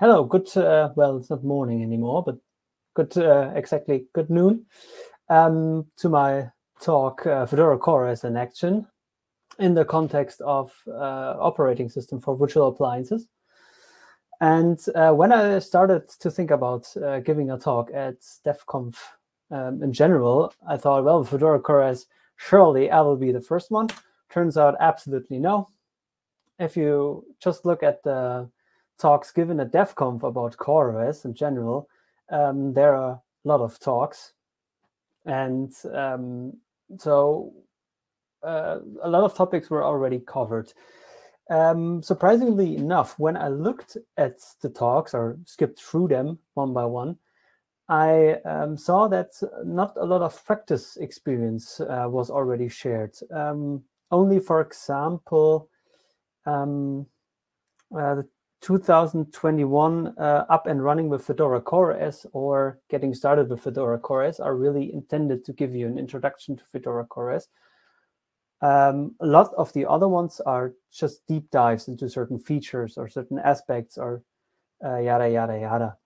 Hello, good, uh, well, it's not morning anymore, but good, uh, exactly, good noon um, to my talk, uh, Fedora CoreOS an Action, in the context of uh, operating system for virtual appliances. And uh, when I started to think about uh, giving a talk at DevConf um, in general, I thought, well, Fedora CoreOS, surely I will be the first one. Turns out, absolutely no. If you just look at the talks given at DevConf about CoreOS in general, um, there are a lot of talks. And um, so uh, a lot of topics were already covered. Um, surprisingly enough, when I looked at the talks or skipped through them one by one, I um, saw that not a lot of practice experience uh, was already shared. Um, only, for example, um, uh, the 2021 uh, up and running with Fedora CoreOS or getting started with Fedora CoreOS are really intended to give you an introduction to Fedora CoreOS. Um, a lot of the other ones are just deep dives into certain features or certain aspects or uh, yada, yada, yada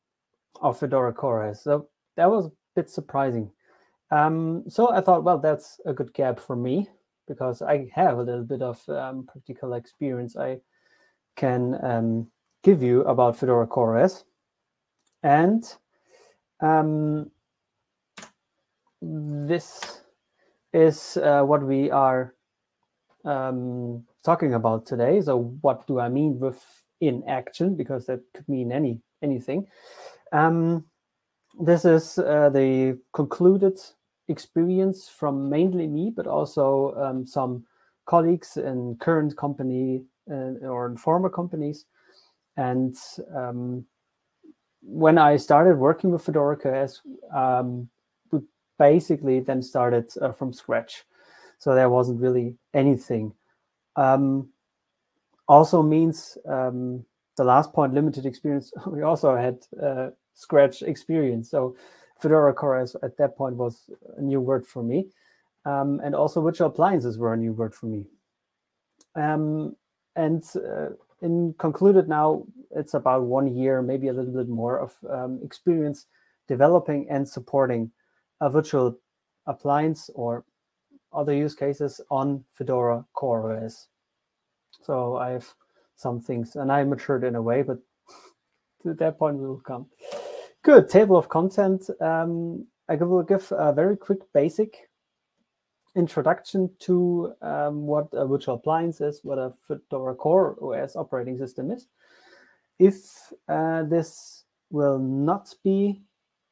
of Fedora CoreOS. So that was a bit surprising. Um, so I thought, well, that's a good gap for me because I have a little bit of um, practical experience I can um, give you about Fedora CoreOS. And um, this is uh, what we are um, talking about today. So what do I mean with in action? Because that could mean any anything. Um, this is uh, the concluded experience from mainly me, but also um, some colleagues in current company uh, or in former companies. And um, when I started working with Fedora KS, um, we basically then started uh, from scratch. So there wasn't really anything. Um, also means um, the last point, limited experience. We also had uh, scratch experience. So Fedora CoreOS at that point was a new word for me. Um, and also virtual appliances were a new word for me. Um, and uh, in concluded now, it's about one year, maybe a little bit more of um, experience developing and supporting a virtual appliance or other use cases on Fedora CoreOS. So I have some things, and I matured in a way, but to that point we will come. Good table of content. Um, I will give a very quick basic introduction to um, what a virtual appliance is, what a Fedora Core OS operating system is. If uh, this will not be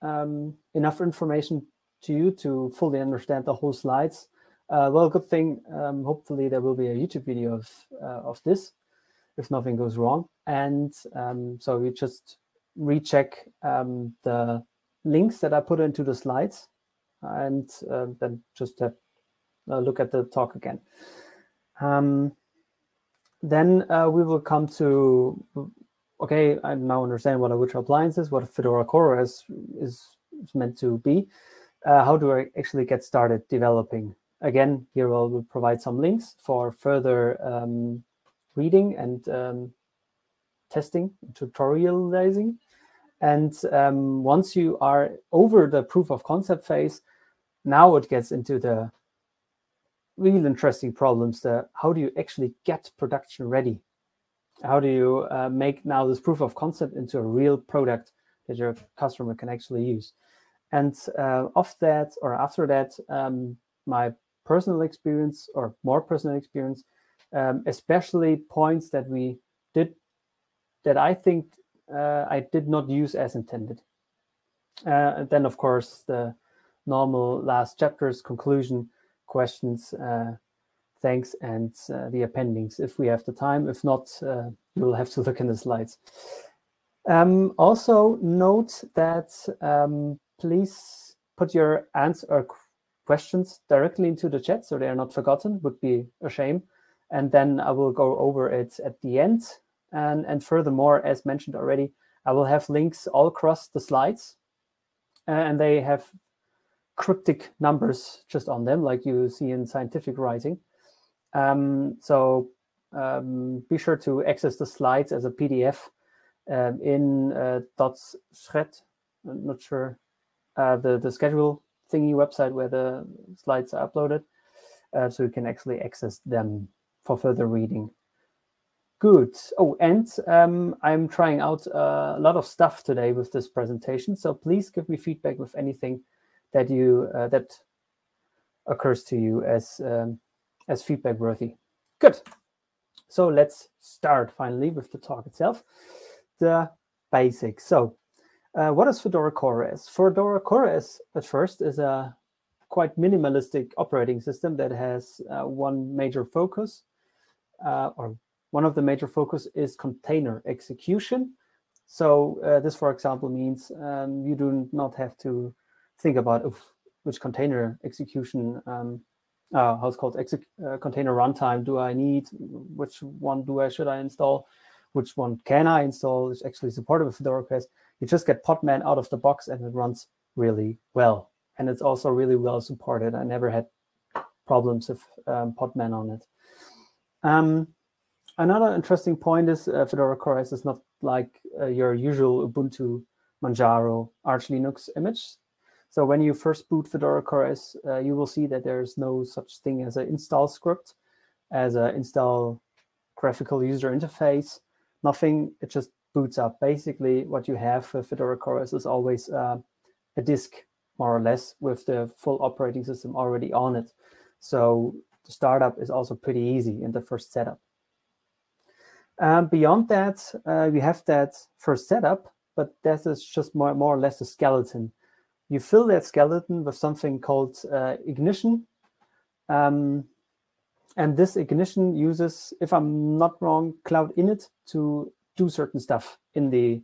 um, enough information to you to fully understand the whole slides, uh, well, good thing. Um, hopefully, there will be a YouTube video of uh, of this, if nothing goes wrong. And um, so you just recheck um, the links that I put into the slides, and uh, then just have uh, look at the talk again. Um, then uh, we will come to, okay, I now understand what a virtual appliance is, what a Fedora Core is, is, meant to be. Uh, how do I actually get started developing? Again, here we'll, we'll provide some links for further um, reading and um, testing, tutorializing. And um, once you are over the proof of concept phase, now it gets into the real interesting problems there. How do you actually get production ready? How do you uh, make now this proof of concept into a real product that your customer can actually use? And uh, off that, or after that, um, my personal experience or more personal experience, um, especially points that we did that I think uh, I did not use as intended. Uh, and then, of course, the normal last chapters conclusion questions, uh, thanks, and uh, the appendings if we have the time. If not, uh, you'll have to look in the slides. Um, also, note that um, please put your answer or questions directly into the chat so they are not forgotten, would be a shame. And then I will go over it at the end. And, and furthermore, as mentioned already, I will have links all across the slides. and they have cryptic numbers just on them, like you see in scientific writing. Um, so um, be sure to access the slides as a PDF um, in uh, .sched, I'm not sure, uh, the, the schedule thingy website where the slides are uploaded. Uh, so you can actually access them for further reading. Good. Oh, and um, I'm trying out uh, a lot of stuff today with this presentation. So please give me feedback with anything that you uh, that occurs to you as um, as feedback worthy. Good. So let's start finally with the talk itself. The basics. So uh, what is Fedora Core? CoreOS? Fedora Core CoreOS at first is a quite minimalistic operating system that has uh, one major focus, uh, or one of the major focus is container execution. So uh, this, for example, means um, you do not have to think about which container execution, um, uh, how it's called, uh, container runtime do I need, which one do I should I install, which one can I install, is actually supported with Fedora OS. You just get Podman out of the box and it runs really well. And it's also really well supported. I never had problems with um, Podman on it. Um, another interesting point is uh, Fedora CoreOS is not like uh, your usual Ubuntu, Manjaro, Arch Linux image. So when you first boot Fedora CoreOS, uh, you will see that there's no such thing as an install script, as an install graphical user interface, nothing. It just boots up. Basically, what you have for Fedora CoreOS is always uh, a disk, more or less, with the full operating system already on it. So the startup is also pretty easy in the first setup. Um, beyond that, uh, we have that first setup, but that is just more, more or less a skeleton. You fill that skeleton with something called uh, ignition. Um, and this ignition uses, if I'm not wrong, Cloud Init to do certain stuff in the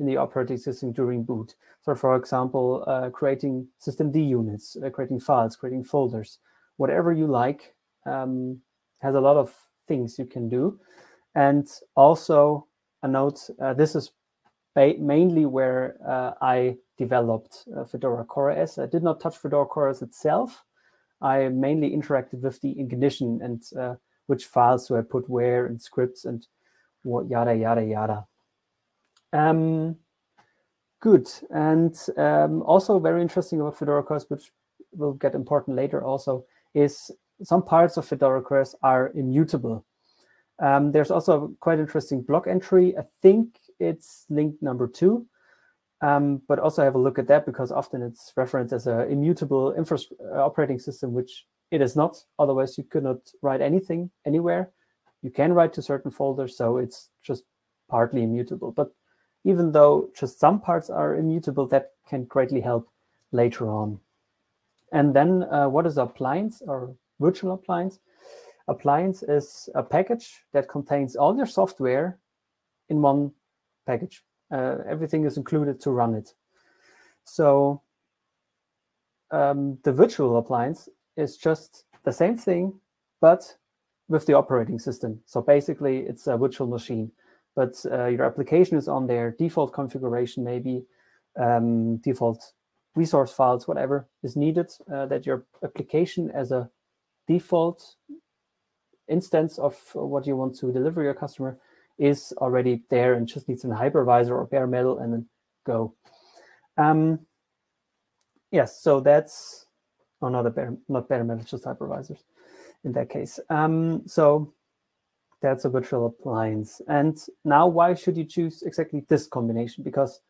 in the operating system during boot. So, for example, uh, creating systemd units, uh, creating files, creating folders, whatever you like, um, has a lot of things you can do. And also a note, uh, this is mainly where uh, I developed uh, Fedora CoreOS. I did not touch Fedora CoreOS itself. I mainly interacted with the ignition and uh, which files do I put where and scripts and what yada, yada, yada. Um, good. And um, also very interesting about Fedora CoreOS, which will get important later also, is some parts of Fedora CoreOS are immutable. Um, there's also quite interesting block entry. I think it's link number two, um, but also have a look at that because often it's referenced as an immutable uh, operating system, which it is not. Otherwise, you could not write anything anywhere. You can write to certain folders, so it's just partly immutable. But even though just some parts are immutable, that can greatly help later on. And then uh, what is appliance or virtual appliance? Appliance is a package that contains all your software in one package. Uh, everything is included to run it. So um, the virtual appliance is just the same thing, but with the operating system. So basically, it's a virtual machine, but uh, your application is on there, default configuration, maybe um, default resource files, whatever is needed, uh, that your application as a default instance of what you want to deliver your customer is already there and just needs a hypervisor or bare metal and then go. Um, yes, so that's oh, not a bare, not bare metal, just hypervisors in that case. Um, so that's a virtual appliance. And now, why should you choose exactly this combination? Because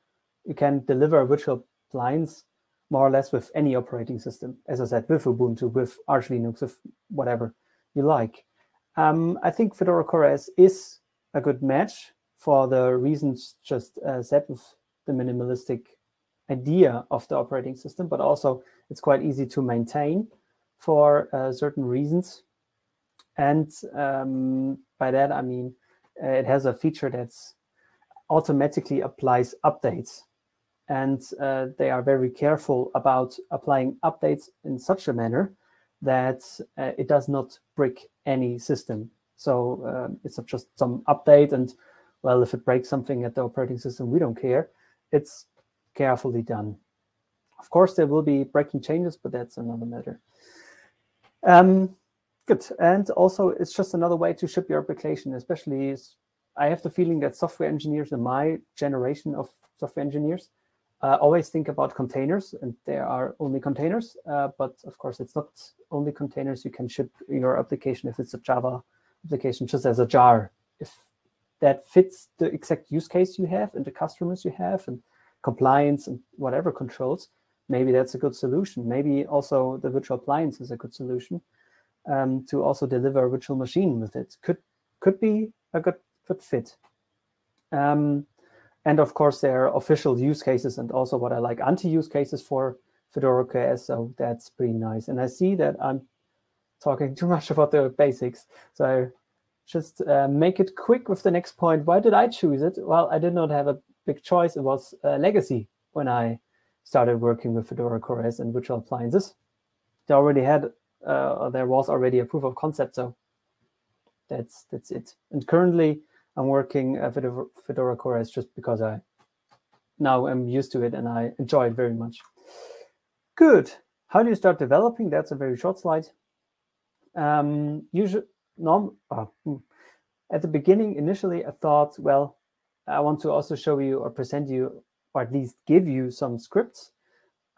you can deliver a virtual appliance more or less with any operating system. As I said, with Ubuntu, with Arch Linux, with whatever you like. Um, I think Fedora CoreOS is a good match for the reasons just uh, said with the minimalistic idea of the operating system, but also it's quite easy to maintain for uh, certain reasons. And um, by that, I mean, uh, it has a feature that's automatically applies updates. And uh, they are very careful about applying updates in such a manner that uh, it does not break any system. So uh, it's not just some update and, well, if it breaks something at the operating system, we don't care. It's carefully done. Of course, there will be breaking changes, but that's another matter. Um, good. And also, it's just another way to ship your application, especially I have the feeling that software engineers in my generation of software engineers uh, always think about containers, and there are only containers. Uh, but of course, it's not only containers. You can ship your application if it's a Java application just as a jar. If that fits the exact use case you have and the customers you have and compliance and whatever controls, maybe that's a good solution. Maybe also the virtual appliance is a good solution um, to also deliver a virtual machine with it. Could could be a good good fit. Um, and of course, there are official use cases and also what I like anti-use cases for Fedora KS. So that's pretty nice. And I see that I'm talking too much about the basics. So just uh, make it quick with the next point. Why did I choose it? Well, I did not have a big choice. It was uh, legacy when I started working with Fedora CoreOS and virtual appliances. They already had, uh, there was already a proof of concept. So that's that's it. And currently, I'm working uh, Fedora, Fedora CoreOS just because I now am used to it and I enjoy it very much. Good. How do you start developing? That's a very short slide. Um, usually, norm, oh, hmm. at the beginning, initially, I thought, well, I want to also show you or present you, or at least give you some scripts.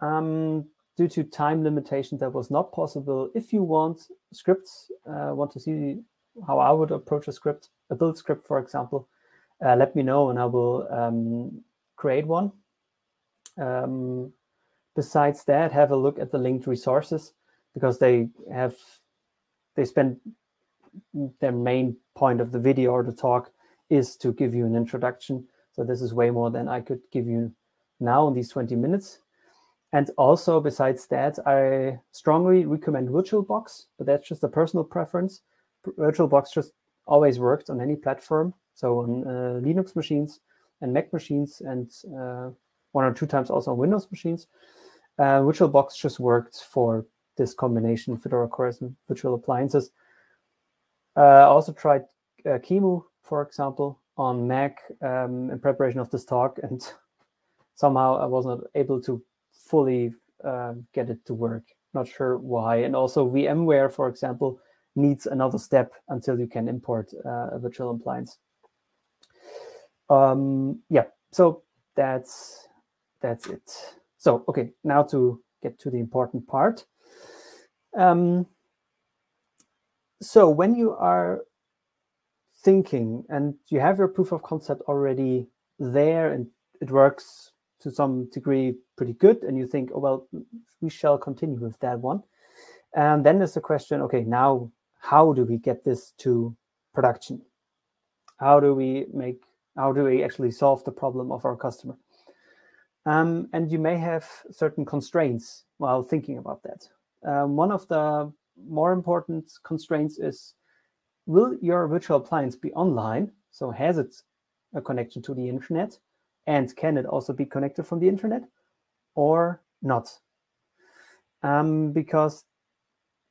Um, due to time limitations, that was not possible. If you want scripts, uh, want to see how I would approach a script, a build script, for example, uh, let me know and I will um, create one. Um, besides that, have a look at the linked resources because they have they spend their main point of the video or the talk is to give you an introduction. So this is way more than I could give you now in these 20 minutes. And also, besides that, I strongly recommend VirtualBox, but that's just a personal preference. VirtualBox just always worked on any platform. So on uh, Linux machines and Mac machines, and uh, one or two times also on Windows machines. Uh, VirtualBox just worked for this combination Fedora CoreOS and virtual appliances. Uh, I also tried uh, QEMU, for example, on Mac um, in preparation of this talk, and somehow I was not able to fully uh, get it to work. Not sure why. And also VMware, for example, needs another step until you can import uh, a virtual appliance. Um, yeah, so that's that's it. So okay, now to get to the important part. Um, so when you are thinking and you have your proof of concept already there and it works to some degree pretty good and you think oh well we shall continue with that one and then there's the question okay now how do we get this to production? How do we make, how do we actually solve the problem of our customer? Um, and you may have certain constraints while thinking about that. Um, one of the more important constraints is, will your virtual appliance be online? So has it a connection to the internet? And can it also be connected from the internet or not? Um, because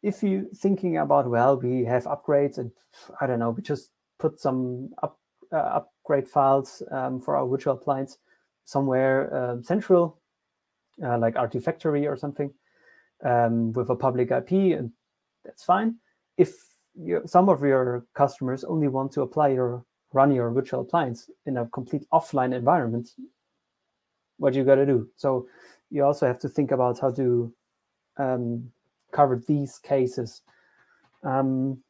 if you're thinking about well we have upgrades and i don't know we just put some up, uh, upgrade files um, for our virtual appliance somewhere uh, central uh, like artifactory or something um, with a public ip and that's fine if you, some of your customers only want to apply your run your virtual appliance in a complete offline environment what you got to do so you also have to think about how to um, covered these cases. Um,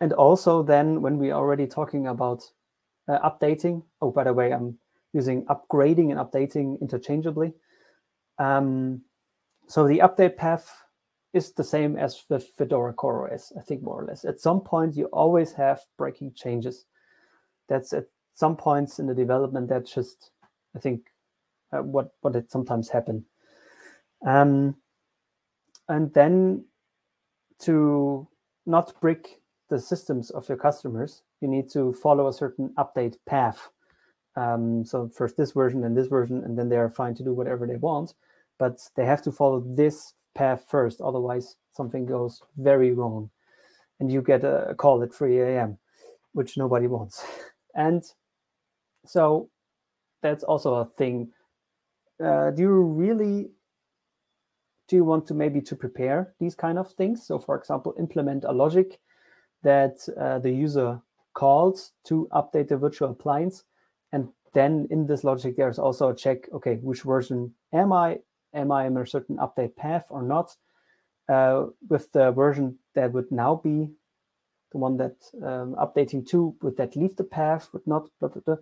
and also then when we are already talking about uh, updating, oh, by the way, I'm using upgrading and updating interchangeably. Um, so the update path is the same as with Fedora CoreOS, I think more or less. At some point, you always have breaking changes. That's at some points in the development, that's just, I think, uh, what, what it sometimes happen. Um, and then to not break the systems of your customers, you need to follow a certain update path. Um, so first this version and this version, and then they are fine to do whatever they want, but they have to follow this path first. Otherwise, something goes very wrong, and you get a call at 3 a.m., which nobody wants. And so that's also a thing. Uh, do you really do you want to maybe to prepare these kind of things? So for example, implement a logic that uh, the user calls to update the virtual appliance. And then in this logic, there's also a check, okay, which version am I? Am I in a certain update path or not? Uh, with the version that would now be the one that um, updating to, would that leave the path, would not, blah, blah, blah.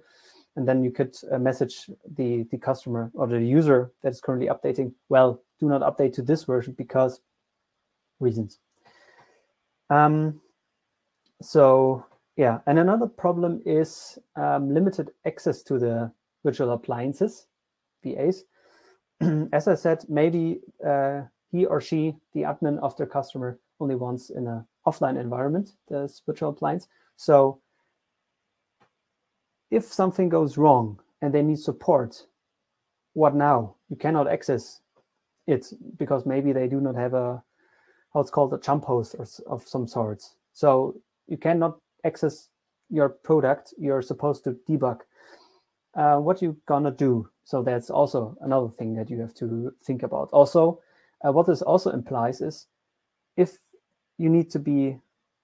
and then you could uh, message the, the customer or the user that is currently updating, well, do not update to this version because reasons. Um, so yeah, and another problem is um, limited access to the virtual appliances, VAs. As I said, maybe uh, he or she, the admin of their customer, only wants in a offline environment, this virtual appliance. So if something goes wrong and they need support, what now? You cannot access it because maybe they do not have a how it's called a jump host or of some sorts. So you cannot access your product. You're supposed to debug. Uh, what you gonna do? So that's also another thing that you have to think about. Also, uh, what this also implies is if you need to be,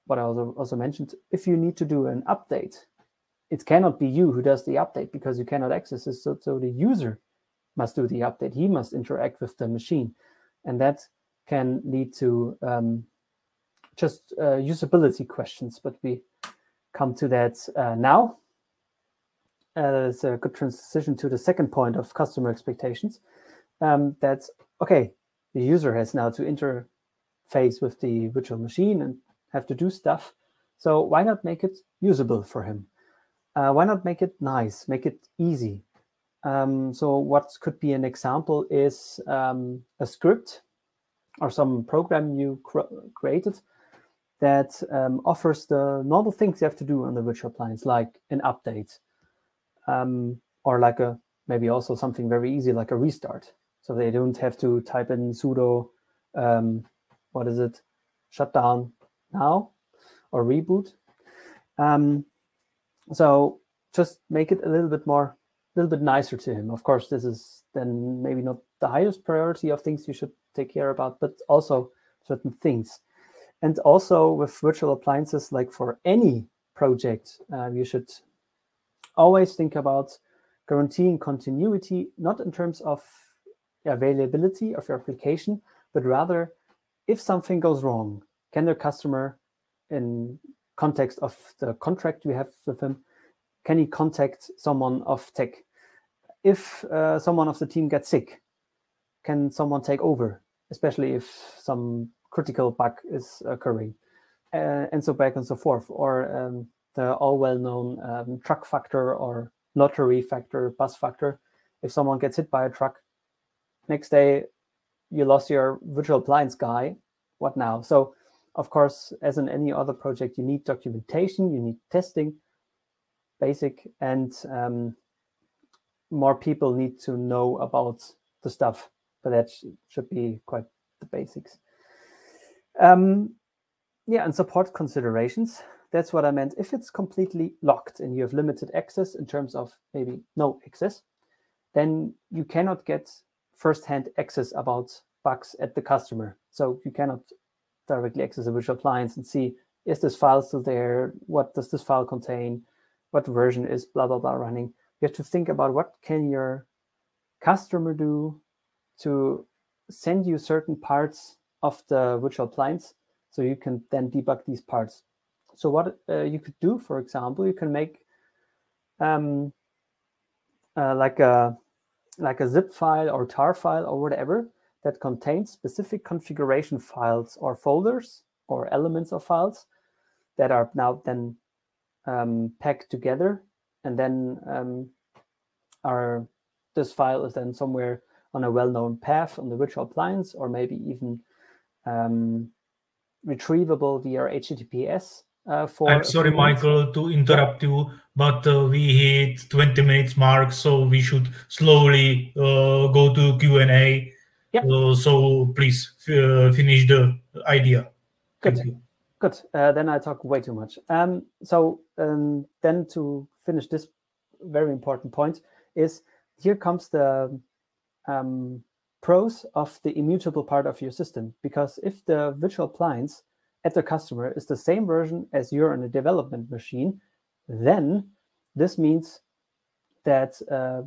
what I also, also mentioned, if you need to do an update, it cannot be you who does the update because you cannot access it. So, so the user must do the update. He must interact with the machine. And that can lead to um, just uh, usability questions, but we come to that uh, now. Uh, that's a good transition to the second point of customer expectations. Um, that's okay. The user has now to interface with the virtual machine and have to do stuff. So why not make it usable for him? Uh, why not make it nice, make it easy? Um, so what could be an example is um, a script or some program you cr created that um, offers the normal things you have to do on the virtual appliance, like an update, um, or like a maybe also something very easy like a restart. So they don't have to type in sudo, um, what is it, shutdown now or reboot. Um, so just make it a little bit more, a little bit nicer to him. Of course, this is then maybe not the highest priority of things you should take care about, but also certain things. And also with virtual appliances, like for any project, uh, you should always think about guaranteeing continuity, not in terms of availability of your application, but rather if something goes wrong, can the customer, in context of the contract we have with him, can he contact someone of tech? If uh, someone of the team gets sick, can someone take over? especially if some critical bug is occurring, uh, and so back and so forth. Or um, the all well-known um, truck factor or lottery factor, bus factor. If someone gets hit by a truck, next day you lost your virtual appliance guy. What now? So, of course, as in any other project, you need documentation, you need testing, basic, and um, more people need to know about the stuff but that sh should be quite the basics. Um, yeah, and support considerations. That's what I meant. If it's completely locked and you have limited access in terms of maybe no access, then you cannot get first-hand access about bugs at the customer. So you cannot directly access a virtual appliance and see, is this file still there? What does this file contain? What version is blah, blah, blah running? You have to think about what can your customer do to send you certain parts of the virtual appliance so you can then debug these parts. So what uh, you could do, for example, you can make um, uh, like a like a zip file or tar file or whatever that contains specific configuration files or folders or elements of files that are now then um, packed together and then um, are this file is then somewhere on a well-known path on the virtual appliance, or maybe even um, retrievable via HTTPS. Uh, for I'm sorry, Michael, to interrupt you, but uh, we hit 20 minutes mark, so we should slowly uh, go to Q and A. Yeah. Uh, so please uh, finish the idea. Good. Good. Uh, then I talk way too much. Um, so um, then to finish this very important point is here comes the um, pros of the immutable part of your system. Because if the virtual appliance at the customer is the same version as you're on a development machine, then this means that uh,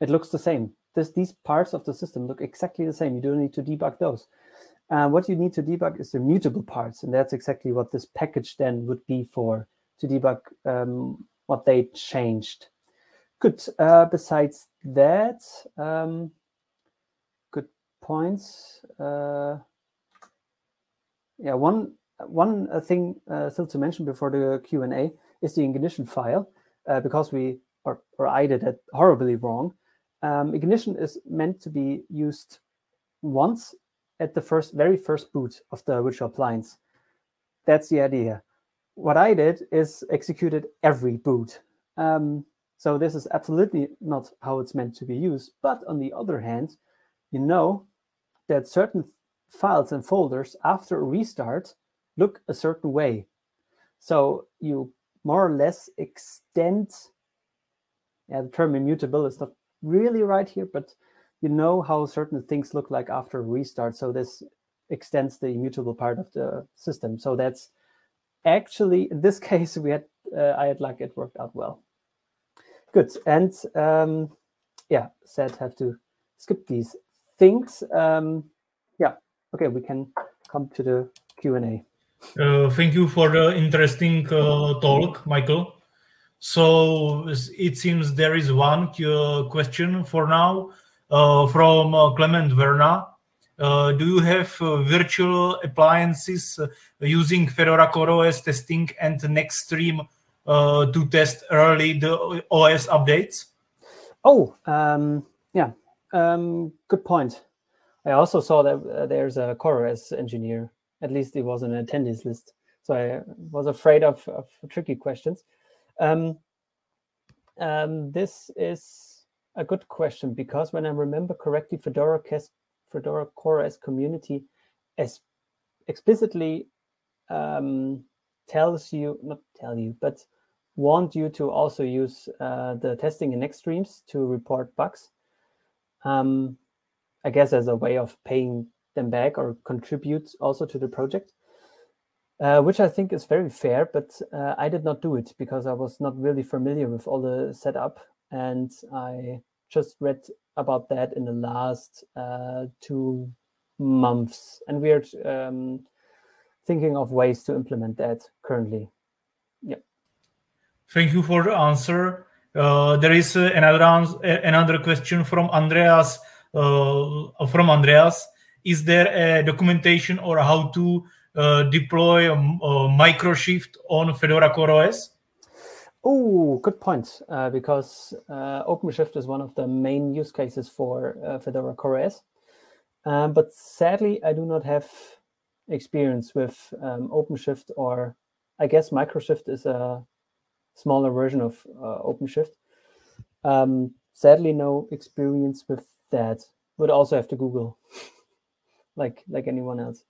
it looks the same. This, these parts of the system look exactly the same. You don't need to debug those. Uh, what you need to debug is the mutable parts, and that's exactly what this package then would be for to debug um, what they changed. Good. Uh, besides that, um, good points. Uh, yeah, one one uh, thing uh, still to mention before the Q and A is the ignition file, uh, because we or or I did it horribly wrong. Um, ignition is meant to be used once at the first very first boot of the virtual appliance. That's the idea. What I did is executed every boot. Um, so this is absolutely not how it's meant to be used. But on the other hand, you know that certain files and folders after a restart look a certain way. So you more or less extend, yeah, the term immutable is not really right here, but you know how certain things look like after a restart. So this extends the immutable part of the system. So that's actually, in this case, we had, uh, I had luck, it worked out well. Good, and um, yeah, said have to skip these things. Um, yeah, okay, we can come to the Q&A. Uh, thank you for the interesting uh, talk, Michael. So it seems there is one question for now uh, from uh, Clement Verna. Uh, do you have virtual appliances using Fedora CoreOS testing and next stream to test early the OS updates? Oh, um, yeah, um, good point. I also saw that there's a CoreOS engineer at least it was an attendees list. So I was afraid of, of tricky questions. Um, um, this is a good question because when I remember correctly, Fedora, Fedora CoreOS community as explicitly um, tells you, not tell you, but want you to also use uh, the testing in extremes to report bugs. Um, I guess as a way of paying them back or contribute also to the project, uh, which I think is very fair. But uh, I did not do it because I was not really familiar with all the setup, and I just read about that in the last uh, two months, and we're um, thinking of ways to implement that currently. Yeah. Thank you for the answer. Uh, there is uh, another another question from Andreas. Uh, from Andreas is there a documentation or how to uh, deploy a, a, microshift on Fedora CoreOS? Oh, good point. Uh, because uh, OpenShift is one of the main use cases for uh, Fedora CoreOS. Um, but sadly, I do not have experience with um, OpenShift, or I guess Microshift is a smaller version of uh, OpenShift. Um, sadly, no experience with that. Would also have to Google. like like anyone else.